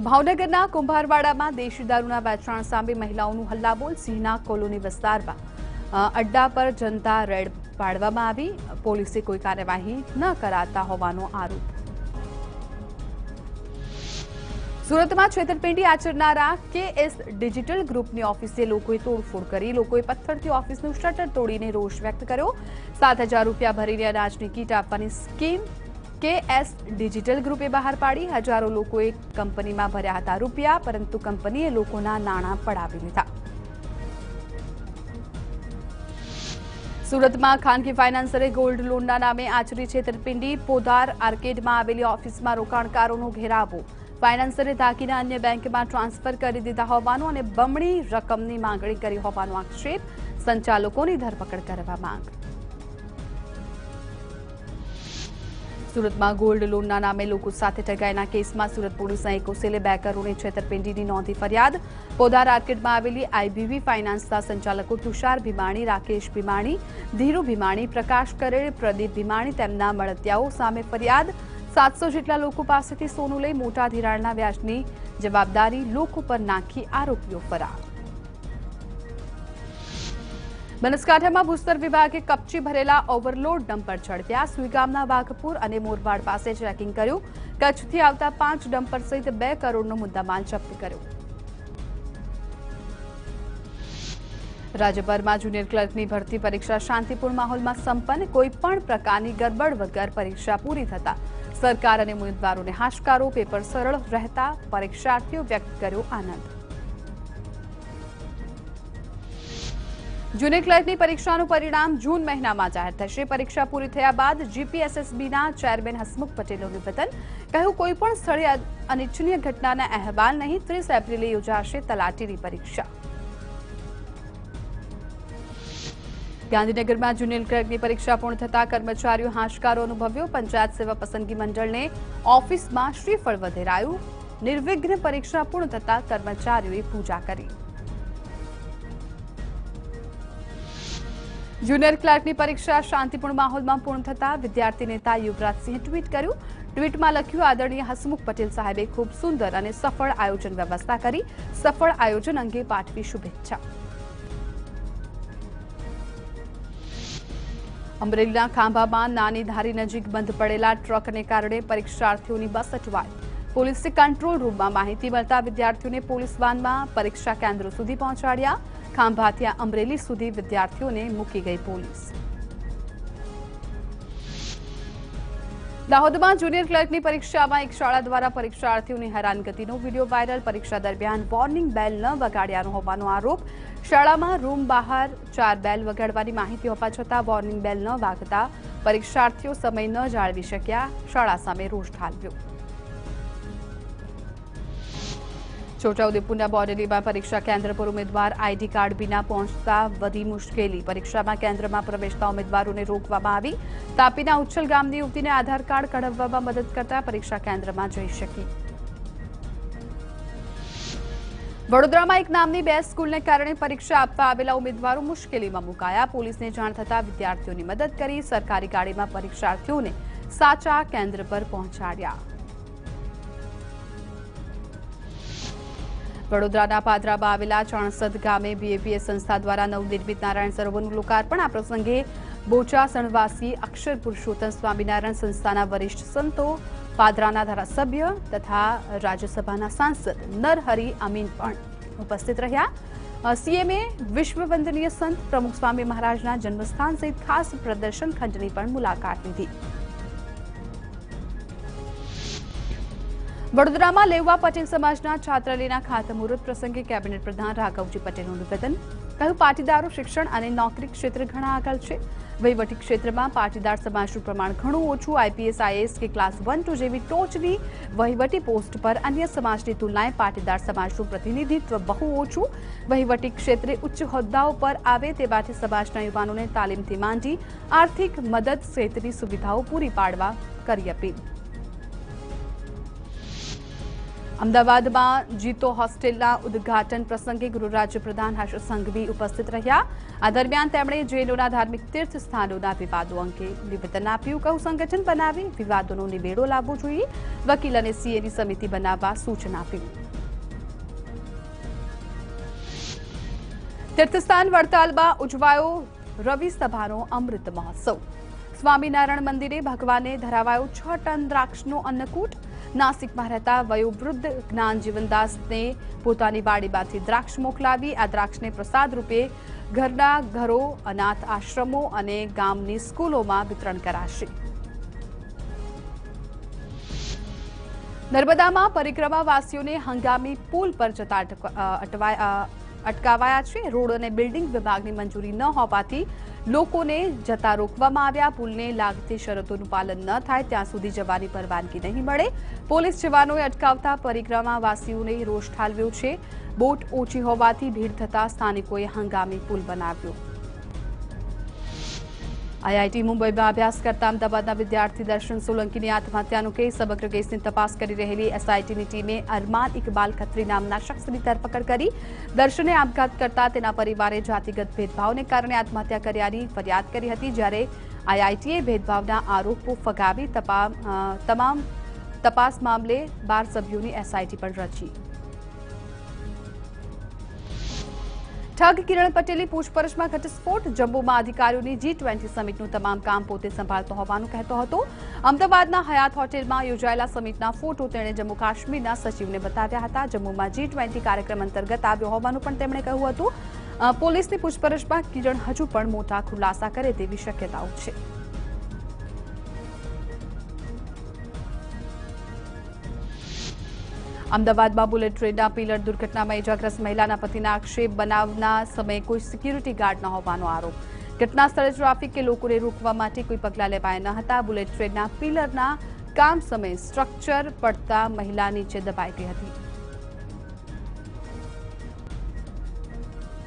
ભાવનગરના કુંભારવાડામાં દેશી દારૂના વેચાણ સામે મહિલાઓનું હલ્લાબોલ સિંહના કોલોની વિસ્તારમાં અ, અડ્ડા પર જનતા રેડ પાડવામાં આવી પોલીસે કોઈ કાર્યવાહી ન કરાતા હોવાનો આરોપ સુરતમાં છેતરપિંડી આચરનારા કેએસ ડિજિટલ ગ્રુપની ઓફિસે લોકોએ તોડફોડ કરી લોકોએ પથ્થરથી ઓફિસનું શટર તોડીને રોષ વ્યક્ત કર્યો સાત હજાર રૂપિયા ભરીને અનાજની કીટ આપવાની સ્કીમ કેએસ ડિજિટલ ગ્રુપે બહાર પાડી હજારો લોકોએ કંપનીમાં ભર્યા હતા રૂપિયા પરંતુ કંપનીએ લોકોના નાણાં પડાવી લીધા સુરતમાં ખાનગી ફાઇનાન્સરે ગોલ્ડ લોનના નામે આચરી છેતરપિંડી પોદાર આર્કેડમાં આવેલી ઓફિસમાં રોકાણકારોનો ઘેરાવો ફાઇનાન્સરે દાગીના અન્ય બેંકમાં ટ્રાન્સફર કરી દીધા હોવાનો અને બમણી રકમની માંગણી કરી હોવાનો આક્ષેપ સંચાલકોની ધરપકડ કરવા માંગ સુરતમાં ગોલ્ડ લોનના નામે લોકો સાથે ઠગાઈના કેસમાં સુરત પોલીસના એકોસેલે બે કરોડની છેતરપિંડીની નોંધી ફરિયાદ પોદાર આર્કેડમાં આવેલી આઈબીવી ફાઇનાન્સના સંચાલકો તુષાર ભીમાણી રાકેશ ભીમાણી ધીરુ ભીમાણી પ્રકાશ કરેડ પ્રદીપ ભીમાણી તેમના મળતિયાઓ સામે ફરિયાદ સાતસો જેટલા લોકો પાસેથી સોનું લઈ મોટા ધિરાણના વ્યાજની જવાબદારી લોકો પર નાખી આરોપીઓ ફરાર બનાસકાંઠામાં ભૂસ્તર વિભાગે કપચી ભરેલા ઓવરલોડ ડમ્પર ઝડપ્યા સુઈગામના વાઘપુર અને મોરવાડ પાસે ચેકિંગ કર્યું કચ્છથી આવતા પાંચ ડમ્પર સહિત બે કરોડનો મુદ્દામાલ જપ્ત કર્યો રાજ્યભરમાં જુનિયર ક્લર્કની ભરતી પરીક્ષા શાંતિપૂર્ણ માહોલમાં સંપન્ન કોઈ પણ પ્રકારની ગરબડ વગર પરીક્ષા પૂરી થતા સરકાર અને ઉમેદવારોને હાશકારો પેપર સરળ રહેતા પરીક્ષાર્થીઓ વ્યક્ત કર્યો આનંદ જુનિયર ક્લર્કની પરીક્ષાનું પરિણામ જૂન મહિનામાં જાહેર થશે પરીક્ષા પૂરી થયા બાદ જીપીએસએસબીના ચેરમેન હસમુખ પટેલનું નિવેદન કહ્યું કોઈ પણ સ્થળે અનિચ્છનીય ઘટનાના અહેવાલ નહીં ત્રીસ એપ્રિલે યોજાશે તલાટીની પરીક્ષા ગાંધીનગરમાં જુનિયર ક્લર્કની પરીક્ષા પૂર્ણ થતા કર્મચારીઓ હાશકારો અનુભવ્યો પંચાયત સેવા પસંદગી મંડળને ઓફિસમાં શ્રીફળ વધેરાયું નિર્વિઘ્ન પરીક્ષા પૂર્ણ થતા કર્મચારીઓએ પૂજા કરી જુનિયર ક્લાર્કની પરીક્ષા શાંતિપૂર્ણ માહોલમાં પૂર્ણ થતા વિદ્યાર્થી નેતા યુવરાજસિંહે ટ્વીટ કર્યું ટ્વીટમાં લખ્યું આદરણીય હસમુખ પટેલ સાહેબે ખૂબ સુંદર અને સફળ આયોજન વ્યવસ્થા કરી સફળ આયોજન અંગે પાઠવી શુભેચ્છા અમરેલીના ખાંભામાં નાની ધારી નજીક બંધ પડેલા ટ્રકને કારણે પરીક્ષાર્થીઓની બસ અટવાઈ પોલીસે કંટ્રોલ રૂમમાં માહિતી મળતા વિદ્યાર્થીઓને પોલીસ વાનમાં પરીક્ષા કેન્દ્રો સુધી પહોંચાડ્યા ખાંભાથી અમરેલી સુધી વિદ્યાર્થીઓને મૂકી ગઈ પોલીસ દાહોદમાં જુનિયર ક્લર્કની પરીક્ષામાં એક શાળા દ્વારા પરીક્ષાર્થીઓની હેરાનગતિનો વિડીયો વાયરલ પરીક્ષા દરમિયાન વોર્નિંગ બેલ ન વગાડ્યાનો હોવાનો આરોપ શાળામાં રૂમ બહાર ચાર બેલ વગાડવાની માહિતી હોવા છતાં વોર્નિંગ બેલ ન વાગતા પરીક્ષાર્થીઓ સમય ન જાળવી શક્યા શાળા સામે રોષ ઠાલવ્યો છોટાઉદેપુરના બોડેલીમાં પરીક્ષા કેન્દ્ર પર ઉમેદવાર આઈડી કાર્ડ વિના પહોંચતા વધી મુશ્કેલી પરીક્ષામાં કેન્દ્રમાં પ્રવેશતા ઉમેદવારોને રોકવામાં આવી તાપીના ઉચ્છલ ગામની યુવતીને આધાર કાર્ડ કઢાવવામાં મદદ કરતા પરીક્ષા કેન્દ્રમાં જઈ શકી વડોદરામાં એક નામની બે સ્કૂલને કારણે પરીક્ષા આપવા આવેલા ઉમેદવારો મુશ્કેલીમાં મુકાયા પોલીસને જાણ થતા વિદ્યાર્થીઓની મદદ કરી સરકારી ગાડીમાં પરીક્ષાર્થીઓને સાચા કેન્દ્ર પર પહોંચાડ્યા વડોદરાના પાદરામાં આવેલા ચાણસદ ગામે બીએપીએસ સંસ્થા દ્વારા નવનિર્મિત નારાયણ સરોવરનું લોકાર્પણ આ પ્રસંગે બોચા સણવાસી અક્ષર પુરુષોત્તમ સ્વામિનારાયણ સંસ્થાના વરિષ્ઠ સંતો પાદરાના ધારાસભ્ય તથા રાજ્યસભાના સાંસદ નરહરી અમીન પણ ઉપસ્થિત રહ્યા સીએમએ વિશ્વ વંદનીય સંત પ્રમુખ સ્વામી મહારાજના જન્મસ્થાન સહિત ખાસ પ્રદર્શન ખંડની પણ મુલાકાત લીધી વડોદરામાં લેવા પટેલ સમાજના છાત્રાલયના ખાતમુહૂર્ત પ્રસંગે કેબિનેટ પ્રધાન રાઘવજી પટેલનું નિવેદન કહ્યું પાટીદારો શિક્ષણ અને નોકરી ક્ષેત્રે ઘણા આગળ છે વહીવટી ક્ષેત્રમાં પાટીદાર સમાજનું પ્રમાણ ઘણું ઓછું આઈપીએસ આઈએએસ કે ક્લાસ વન ટુ જેવી ટોચની વહીવટી પોસ્ટ પર અન્ય સમાજની તુલનાએ પાટીદાર સમાજનું પ્રતિનિધિત્વ બહુ ઓછું વહીવટી ક્ષેત્રે ઉચ્ચ હોદ્દાઓ પર આવે તે માટે સમાજના યુવાનોને તાલીમથી માંડી આર્થિક મદદ સહિતની સુવિધાઓ પૂરી પાડવા કરી અપીલ અમદાવાદમાં જીતો હોસ્ટેલના ઉદ્ઘાટન પ્રસંગે ગૃહરાજ્ય પ્રધાન હર્ષ સંઘવી ઉપસ્થિત રહ્યા આ દરમિયાન તેમણે જૈનોના ધાર્મિક તીર્થ સ્થાનોના વિવાદો અંગે નિવેદન આપ્યું કહું સંગઠન બનાવી વિવાદોનો નિવેડો લાવવો જોઈએ વકીલ અને સીએની સમિતિ બનાવવા સૂચન આપ્યું તીર્થસ્થાન વડતાલમાં ઉજવાયો રવિ સભાનો અમૃત મહોત્સવ સ્વામિનારાયણ મંદિરે ભગવાને ધરાવાયો છ ટન દ્રાક્ષનો અન્નકૂટ નાસિકમાં રહેતા વયોવૃદ્ધ જ્ઞાન જીવનદાસને પોતાની વાડીમાંથી દ્રાક્ષ મોકલાવી આ દ્રાક્ષને પ્રસાદ રૂપે ઘરના ઘરો અનાથ આશ્રમો અને ગામની સ્કૂલોમાં વિતરણ કરાશે નર્મદામાં પરિક્રમાવાસીઓને હંગામી પુલ પર જતા અટકાવાયા છે રોડ અને બિલ્ડિંગ વિભાગની મંજૂરી ન હોવાથી લોકોને જતા રોકવામાં આવ્યા પુલને લાગતી શરતોનું પાલન ન થાય ત્યાં સુધી જવાની પરવાનગી નહીં મળે પોલીસ જવાનોએ અટકાવતા પરિક્રમાવાસીઓને રોષ ઠાલવ્યો છે બોટ ઓછી હોવાથી ભીડ થતા સ્થાનિકોએ હંગામી પુલ બનાવ્યો આઈઆઈટી મુંબઈમાં અભ્યાસ કરતા અમદાવાદના વિદ્યાર્થી દર્શન સોલંકીની આત્મહત્યાનો કેસ સમગ્ર કેસની તપાસ કરી રહેલી એસઆઈટીની ટીમે અરમાન ઇકબાલ ખત્રી નામના શખ્સની ધરપકડ કરી દર્શને આપઘાત કરતા તેના પરિવારે જાતિગત ભેદભાવને કારણે આત્મહત્યા કર્યાની ફરિયાદ કરી હતી જ્યારે આઈઆઈટીએ ભેદભાવના આરોપો ફગાવી તમામ તપાસ મામલે બાર સભ્યોની એસઆઈટી પણ રચી ઠગ કિરણ પટેલે પૂછપરછમાં ઘટસ્ફોટ જમ્મુમાં અધિકારીઓની જી ટ્વેન્ટી સમિટનું તમામ કામ પોતે સંભાળતો હોવાનું કહેતો હતો અમદાવાદના હયાત હોટેલમાં યોજાયેલા સમિટના ફોટો તેણે જમ્મુ કાશ્મીરના સચિવને બતાવ્યા હતા જમ્મુમાં જી ટ્વેન્ટી કાર્યક્રમ અંતર્ગત આવ્યો હોવાનું પણ તેમણે કહ્યું હતું પોલીસની પૂછપરછમાં કિરણ હજુ પણ મોટા ખુલાસા કરે તેવી શક્યતાઓ છે અમદાવાદમાં બુલેટ ટ્રેનના પિલર દુર્ઘટનામાં ઇજાગ્રસ્ત મહિલાના પતિના આક્ષેપ બનાવના સમયે કોઈ સિક્યુરિટી ગાર્ડ ન હોવાનો આરોપ ઘટના સ્થળે ટ્રાફિક કે લોકોને રોકવા માટે કોઈ પગલાં લેવાયા ન હતા બુલેટ ટ્રેનના પિલરના કામ સમયે સ્ટ્રક્ચર પડતા મહિલા નીચે દબાઈ ગઈ હતી